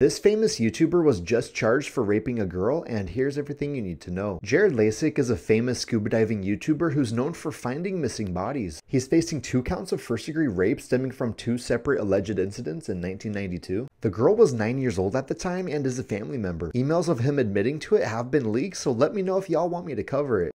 This famous YouTuber was just charged for raping a girl, and here's everything you need to know. Jared Leisek is a famous scuba diving YouTuber who's known for finding missing bodies. He's facing two counts of first degree rape stemming from two separate alleged incidents in 1992. The girl was 9 years old at the time and is a family member. Emails of him admitting to it have been leaked, so let me know if y'all want me to cover it.